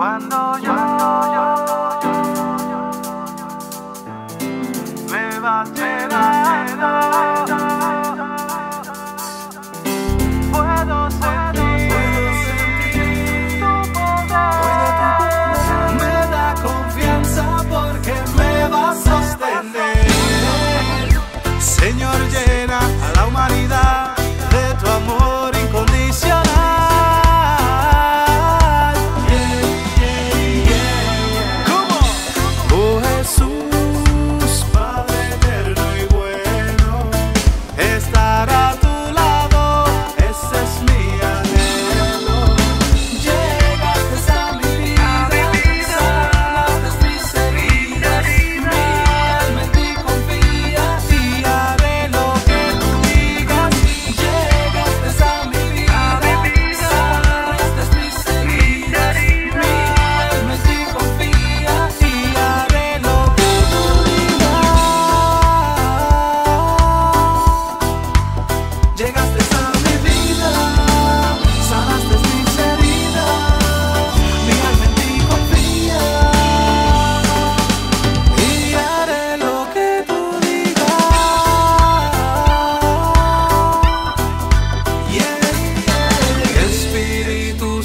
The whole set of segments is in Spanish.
Cuando yo, yo, yo, yo, me bate.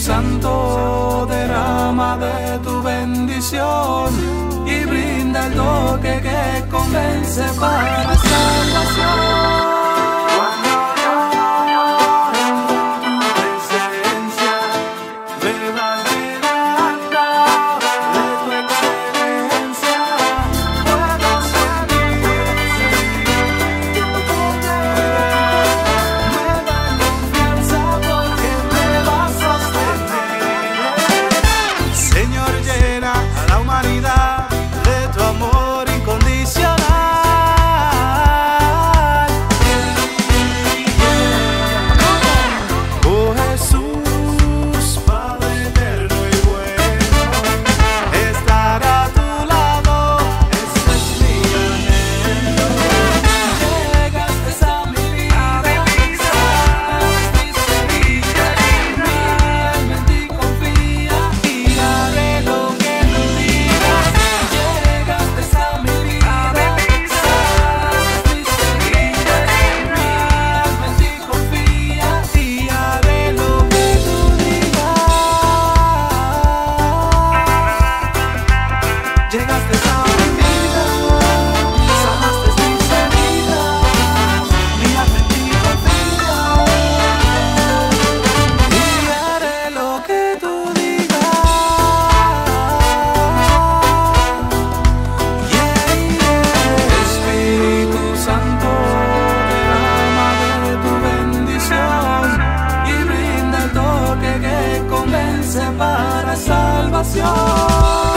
Santo, derrama de tu bendición y brinda el toque que convence para salvación.